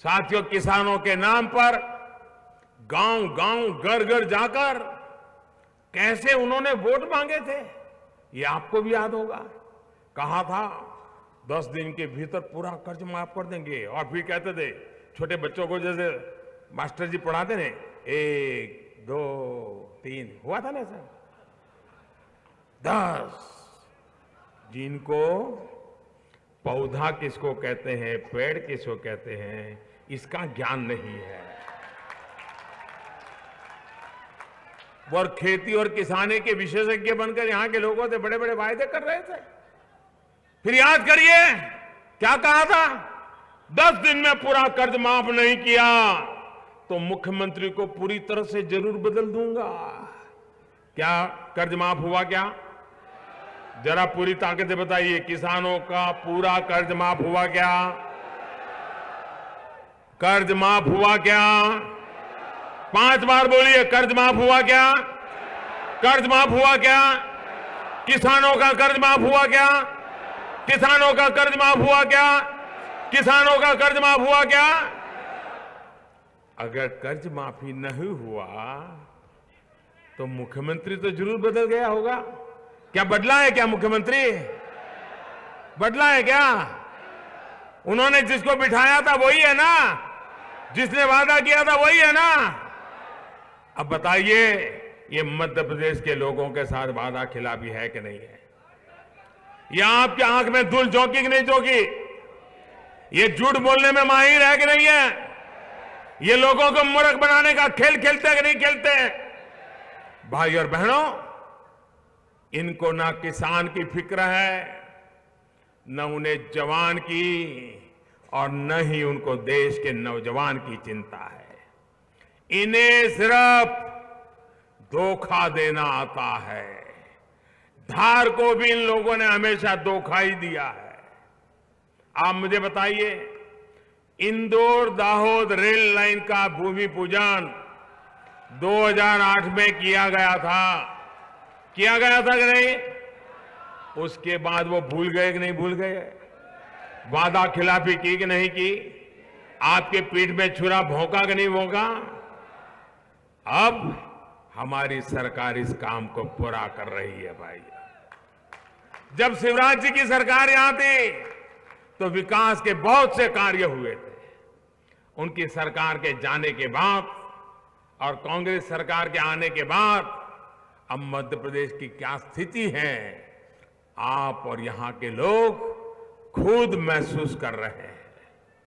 साथियों, किसानों के नाम पर गाँव गाँव घर घर जाकर कैसे उन्होंने वोट मांगे थे, ये आपको भी याद होगा। कहा था, दस दिन के भीतर पूरा कर्ज माफ़ कर देंगे। और फिर कहते थे, छोटे बच्चों को जैसे मास्टर जी पढ़ाते ने एक, दो, तीन, हुआ था ना सर दस। जिनको पौधा किसको कहते हैं, पेड़ किसको कहते हैं इसका ज्ञान नहीं है। और खेती और किसानी के विशेषज्ञ बनकर यहाँ के लोगों से बड़े बड़े वायदे कर रहे थे। फिर याद करिए, क्या कहा था? दस दिन में पूरा कर्ज माफ़ नहीं किया तो मुख्यमंत्री को पूरी तरह से ज़रूर बदल दूँगा। क्या कर्ज माफ़ हुआ क्या? जरा पूरी ताकत से बताइए, किसानों का पूरा कर्ज माफ़ हुआ क्या? कर्ज माफ़ हुआ क्या? पाँच बार बोलिए, कर्ज माफ़ हुआ क्या? कर्ज माफ़ हुआ क्या? किसानों का कर्ज माफ़ हुआ क्या? किसानों का कर्ज माफ़ हुआ क्या? किसानों का कर्ज माफ़ हुआ क्या? अगर कर्ज माफ़ी नहीं हुआ तो मुख्यमंत्री तो ज़रूर बदल गया होगा। क्या बदला है क्या मुख्यमंत्री? बदला है क्या? उन्होंने जिसको बिठाया था वही है ना? जिसने वादा किया था वही है ना। अब बताइए, ये मध्य प्रदेश के लोगों के साथ वादा खिलाफी है कि नहीं है? यह आपकी आँख में धूल चौकी कि नहीं चौकी ये झूठ बोलने में माहिर है कि नहीं है? ये लोगों को मूर्ख बनाने का खेल खेलते कि नहीं खेलते? भाई और बहनों, इनको ना किसान की फ़िक्र है, न उन्हें जवान की और न ही उनको देश के नौजवान की चिंता है। इन्हें सिर्फ़ धोखा देना आता है। धार को भी इन लोगों ने हमेशा धोखा ही दिया है। आप मुझे बताइए, इंदौर दाहोद रेल लाइन का भूमि पूजन 2008 में किया गया था। किया गया था कि नहीं? उसके बाद वो भूल गए कि नहीं भूल गए? वादा खिलाफी की कि नहीं की? आपके पीठ में छुरा भोंका कि नहीं भोंका? अब हमारी सरकार इस काम को पूरा कर रही है भाई। जब शिवराज जी की सरकार यहाँ थी तो विकास के बहुत से कार्य हुए थे। उनकी सरकार के जाने के बाद और कांग्रेस सरकार के आने के बाद अब मध्य प्रदेश की क्या स्थिति है? आप और यहाँ के लोग खुद महसूस कर रहे हैं।